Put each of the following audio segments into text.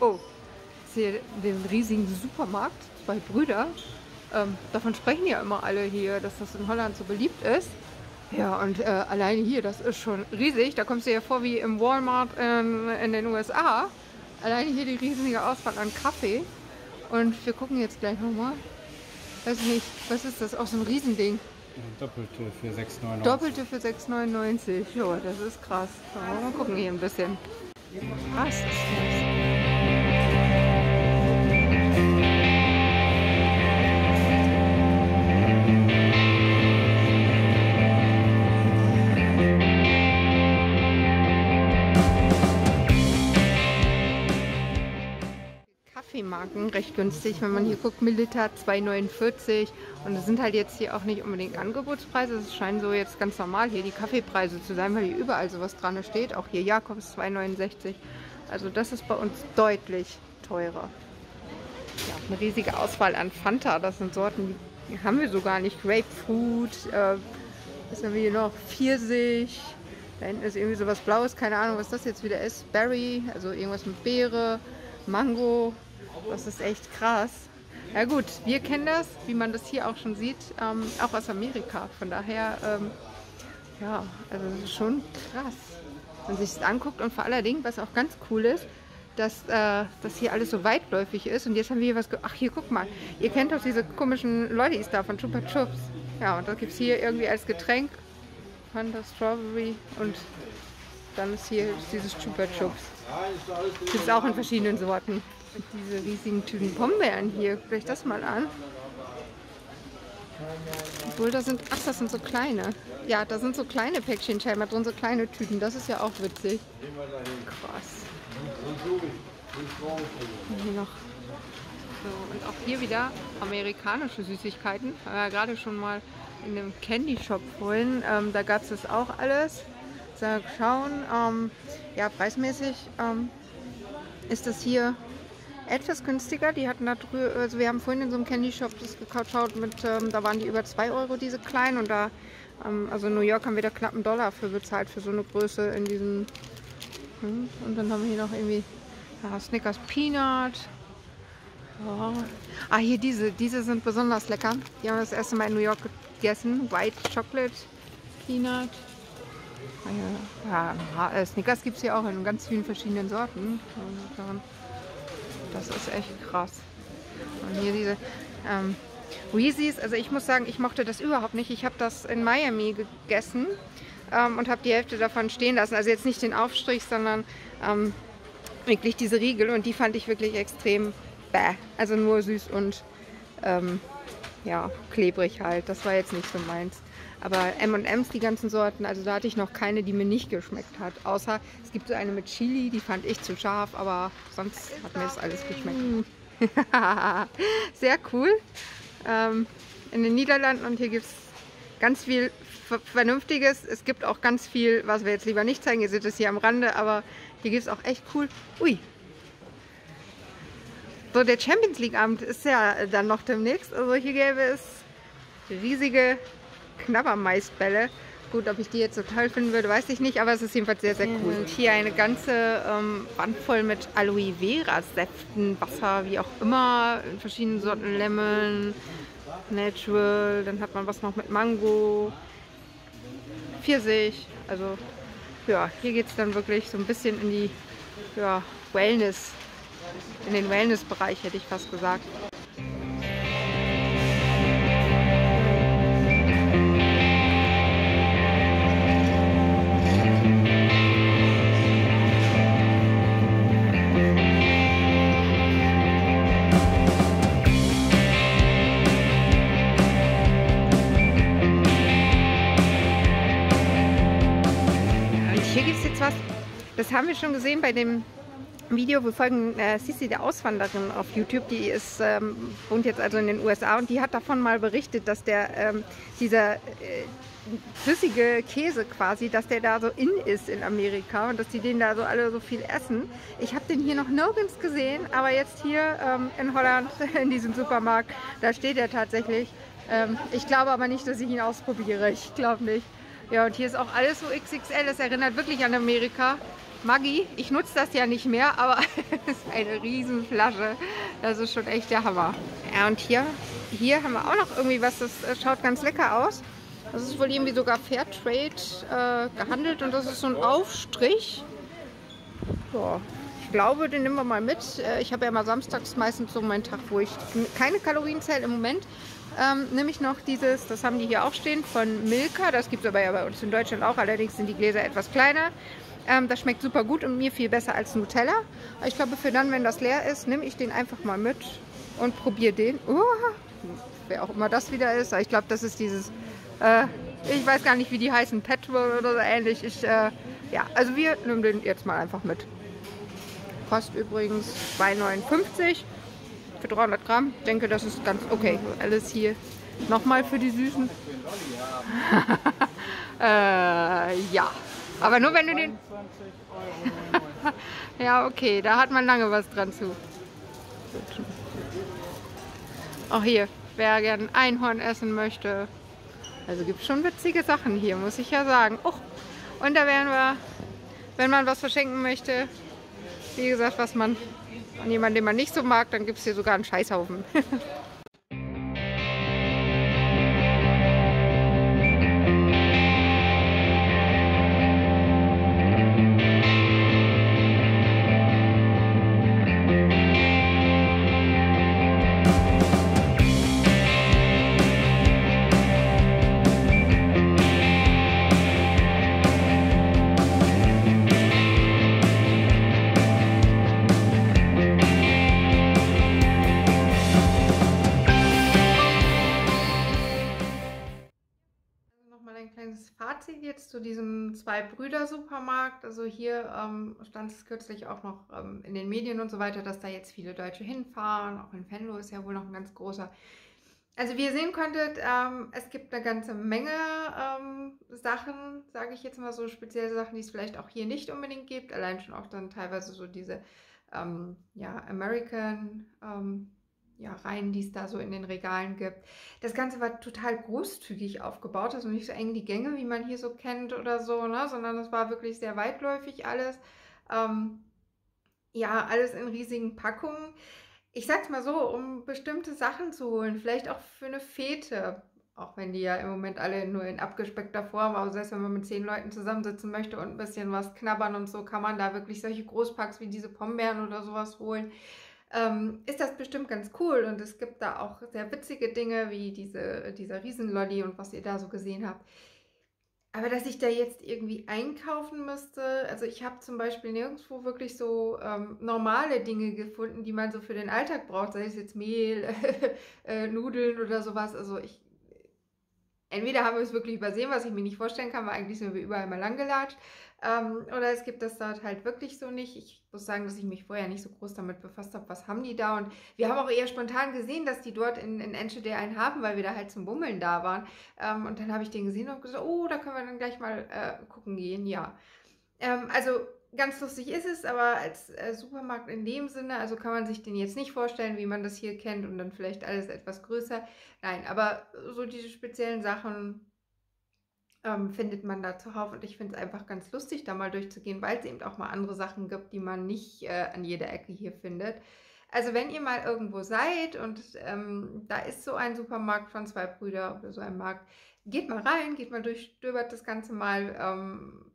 Oh, ich sehe den riesigen Supermarkt, zwei Brüder. Ähm, davon sprechen ja immer alle hier, dass das in Holland so beliebt ist. Ja, und äh, alleine hier, das ist schon riesig. Da kommst du ja vor wie im Walmart in, in den USA. Alleine hier die riesige Auswahl an Kaffee. Und wir gucken jetzt gleich nochmal. Weiß nicht, was ist das? Auch so ein Riesending. Doppelte für 6,99. Doppelte für 6,99. Jo, das ist krass. Mal gucken hier ein bisschen. Krass ist das. Kaffeemarken recht günstig. Wenn man hier guckt, Milita 2,49 und das sind halt jetzt hier auch nicht unbedingt Angebotspreise. Es scheinen so jetzt ganz normal hier die Kaffeepreise zu sein, weil hier überall sowas dran steht. Auch hier Jakobs 2,69. Also das ist bei uns deutlich teurer. Ja, eine riesige Auswahl an Fanta. Das sind Sorten, die haben wir so gar nicht. Grapefruit, äh, was haben wir hier noch? Pfirsich. Da hinten ist irgendwie sowas Blaues, keine Ahnung, was das jetzt wieder ist. Berry, also irgendwas mit Beere, Mango. Das ist echt krass. Ja gut, wir kennen das, wie man das hier auch schon sieht, ähm, auch aus Amerika. Von daher, ähm, ja, also schon krass, wenn man sich das anguckt. Und vor allen Dingen, was auch ganz cool ist, dass äh, das hier alles so weitläufig ist. Und jetzt haben wir hier was... Ach, hier, guck mal. Ihr kennt doch diese komischen Lollis da von Chupa Chups. Ja, und das gibt es hier irgendwie als Getränk. Fanta Strawberry und dann ist hier dieses Chupa Chups. Gibt es auch in verschiedenen Sorten. Und diese riesigen Tüten Pombeeren hier. Guckt euch das mal an. Obwohl, da sind... Ach, das sind so kleine. Ja, da sind so kleine Päckchen scheinbar drin, so kleine Tüten. Das ist ja auch witzig. Krass. Und Hier noch. So, und auch hier wieder amerikanische Süßigkeiten. Haben wir ja gerade schon mal in dem Candy Shop vorhin. Ähm, da gab es das auch alles. So, schauen. Ähm, ja, preismäßig ähm, ist das hier etwas günstiger. Die hatten da also wir haben vorhin in so einem Candy Shop das gekauft mit, ähm, da waren die über 2 Euro, diese kleinen. Und da, ähm, also in New York haben wir da knapp einen Dollar für bezahlt, für so eine Größe in diesen. Hm, Und dann haben wir hier noch irgendwie ja, Snickers Peanut. Ja. Ah, hier diese, diese sind besonders lecker. Die haben wir das erste Mal in New York gegessen. White Chocolate Peanut. Ah, ja, äh, Snickers gibt es hier auch in ganz vielen verschiedenen Sorten. Und, ähm, das ist echt krass. Und hier diese ähm, Reese's, also ich muss sagen, ich mochte das überhaupt nicht. Ich habe das in Miami gegessen ähm, und habe die Hälfte davon stehen lassen. Also jetzt nicht den Aufstrich, sondern ähm, wirklich diese Riegel und die fand ich wirklich extrem bäh. Also nur süß und ähm, ja, klebrig halt. Das war jetzt nicht so meins. Aber M&M's, die ganzen Sorten, also da hatte ich noch keine, die mir nicht geschmeckt hat. Außer es gibt so eine mit Chili, die fand ich zu scharf, aber sonst hat mir das alles geschmeckt. Sehr cool. Ähm, in den Niederlanden und hier gibt es ganz viel Ver- Vernünftiges. Es gibt auch ganz viel, was wir jetzt lieber nicht zeigen. Ihr seht es hier am Rande, aber hier gibt es auch echt cool. Ui. So, der Champions League Abend ist ja dann noch demnächst. Also hier gäbe es riesige Knabbermaisbälle. Gut, ob ich die jetzt so toll finden würde, weiß ich nicht, aber es ist jedenfalls sehr, sehr cool. Und hier eine ganze ähm, Wand voll mit Aloe Vera Säften, Wasser, wie auch immer, in verschiedenen Sorten Lemon, Natural, dann hat man was noch mit Mango, Pfirsich. Also ja, hier geht es dann wirklich so ein bisschen in die ja, Wellness, in den Wellness-Bereich hätte ich fast gesagt. Das haben wir schon gesehen bei dem Video. Wir folgen äh, Sisi, der Auswanderin auf YouTube. Die ist, ähm, wohnt jetzt also in den USA und die hat davon mal berichtet, dass der, ähm, dieser äh, flüssige Käse quasi, dass der da so in ist in Amerika und dass die den da so alle so viel essen. Ich habe den hier noch nirgends gesehen, aber jetzt hier ähm, in Holland, in diesem Supermarkt, da steht er tatsächlich. Ähm, ich glaube aber nicht, dass ich ihn ausprobiere. Ich glaube nicht. Ja, und hier ist auch alles so XXL. Das erinnert wirklich an Amerika. Maggi. Ich nutze das ja nicht mehr, aber es ist eine Riesenflasche. Das ist schon echt der Hammer. Ja, und hier, hier haben wir auch noch irgendwie was, das äh, schaut ganz lecker aus. Das ist wohl irgendwie sogar Fairtrade äh, gehandelt und das ist so ein Aufstrich. So, ich glaube, den nehmen wir mal mit. Äh, ich habe ja mal samstags meistens so meinen Tag, wo ich keine Kalorien zähle im Moment. Ähm, nehme ich noch dieses, das haben die hier auch stehen, von Milka. Das gibt es aber ja bei uns in Deutschland auch. Allerdings sind die Gläser etwas kleiner. Ähm, das schmeckt super gut und mir viel besser als Nutella. Ich glaube, für dann, wenn das leer ist, nehme ich den einfach mal mit und probiere den. Uh, wer auch immer das wieder ist. Ich glaube, das ist dieses, äh, ich weiß gar nicht, wie die heißen, Petrol oder so ähnlich. Ich, äh, ja, also wir nehmen den jetzt mal einfach mit. Kostet übrigens 2,59 für 300 Gramm. Ich denke, das ist ganz okay. Alles hier nochmal für die Süßen. äh, ja. Aber nur wenn du den... ja, okay, da hat man lange was dran zu. Auch hier, wer gern Einhorn essen möchte. Also gibt es schon witzige Sachen hier, muss ich ja sagen. Oh, und da wären wir, wenn man was verschenken möchte, wie gesagt, was man an jemanden, den man nicht so mag, dann gibt es hier sogar einen Scheißhaufen. Fazit jetzt zu diesem Zwei-Brüder-Supermarkt. Also hier ähm, stand es kürzlich auch noch ähm, in den Medien und so weiter, dass da jetzt viele Deutsche hinfahren. Auch in Venlo ist ja wohl noch ein ganz großer. Also wie ihr sehen konntet, ähm, es gibt eine ganze Menge ähm, Sachen, sage ich jetzt mal so, spezielle Sachen, die es vielleicht auch hier nicht unbedingt gibt. Allein schon auch dann teilweise so diese ähm, ja, American ähm, ja, Reihen, die es da so in den Regalen gibt. Das Ganze war total großzügig aufgebaut, also nicht so eng die Gänge, wie man hier so kennt oder so, ne? sondern es war wirklich sehr weitläufig alles. Ähm, ja, alles in riesigen Packungen. Ich sag's mal so, um bestimmte Sachen zu holen, vielleicht auch für eine Fete, auch wenn die ja im Moment alle nur in abgespeckter Form, aber selbst wenn man mit zehn Leuten zusammensitzen möchte und ein bisschen was knabbern und so, kann man da wirklich solche Großpacks wie diese Pombeeren oder sowas holen ähm, ist das bestimmt ganz cool. Und es gibt da auch sehr witzige Dinge wie diese, dieser Riesenlolli und was ihr da so gesehen habt. Aber dass ich da jetzt irgendwie einkaufen müsste, also ich habe zum Beispiel nirgendwo wirklich so ähm, normale Dinge gefunden, die man so für den Alltag braucht, sei es jetzt Mehl, äh, Nudeln oder sowas. Also ich, entweder haben wir es wirklich übersehen, was ich mir nicht vorstellen kann, weil eigentlich sind wir überall mal langgelatscht. Ähm, oder es gibt das dort halt wirklich so nicht. Ich muss sagen, dass ich mich vorher nicht so groß damit befasst habe, was haben die da. Und wir haben auch eher spontan gesehen, dass die dort in, in Enschede einen haben, weil wir da halt zum Bummeln da waren. Ähm, und dann habe ich den gesehen und gesagt, oh, da können wir dann gleich mal äh, gucken gehen. Ja. Ähm, also ganz lustig ist es, aber als äh, Supermarkt in dem Sinne, also kann man sich den jetzt nicht vorstellen, wie man das hier kennt und dann vielleicht alles etwas größer. Nein, aber so diese speziellen Sachen ähm, findet man da zuhauf. Und ich finde es einfach ganz lustig, da mal durchzugehen, weil es eben auch mal andere Sachen gibt, die man nicht äh, an jeder Ecke hier findet. Also wenn ihr mal irgendwo seid und ähm, da ist so ein Supermarkt von zwei Brüder oder so ein Markt, geht mal rein, geht mal durch, stöbert das Ganze mal, ähm,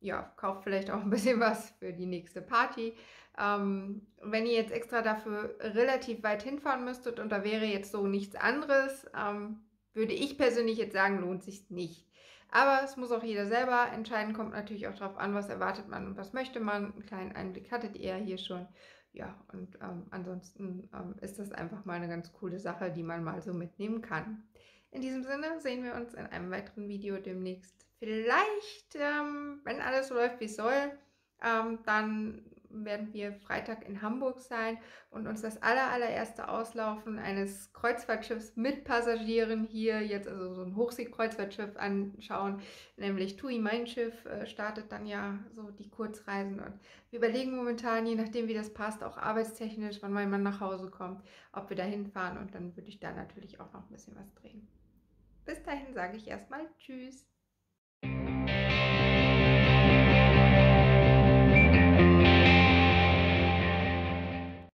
ja, kauft vielleicht auch ein bisschen was für die nächste Party. Ähm, wenn ihr jetzt extra dafür relativ weit hinfahren müsstet und da wäre jetzt so nichts anderes, ähm, würde ich persönlich jetzt sagen, lohnt sich nicht. Aber es muss auch jeder selber entscheiden, kommt natürlich auch darauf an, was erwartet man und was möchte man. Einen kleinen Einblick hattet ihr hier schon. Ja, und ähm, ansonsten ähm, ist das einfach mal eine ganz coole Sache, die man mal so mitnehmen kann. In diesem Sinne sehen wir uns in einem weiteren Video demnächst. Vielleicht, ähm, wenn alles so läuft, wie es soll, ähm, dann werden wir Freitag in Hamburg sein und uns das aller, allererste Auslaufen eines Kreuzfahrtschiffs mit Passagieren hier jetzt, also so ein Hochseekreuzfahrtschiff anschauen, nämlich TUI Mein Schiff äh, startet dann ja so die Kurzreisen und wir überlegen momentan, je nachdem wie das passt, auch arbeitstechnisch, wann mein Mann nach Hause kommt, ob wir da hinfahren und dann würde ich da natürlich auch noch ein bisschen was drehen. Bis dahin sage ich erstmal Tschüss.